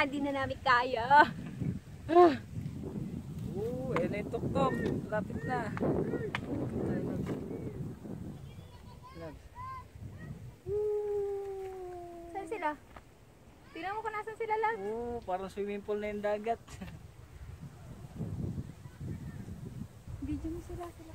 na. Di na namin kaya. Ah. Oo, eh na yung tuktok. Lapit na. Saan sila? Tingnan mo kung nasan sila lang. Oo, parang swimming pool na yung dagat. Video mo sila. Sila.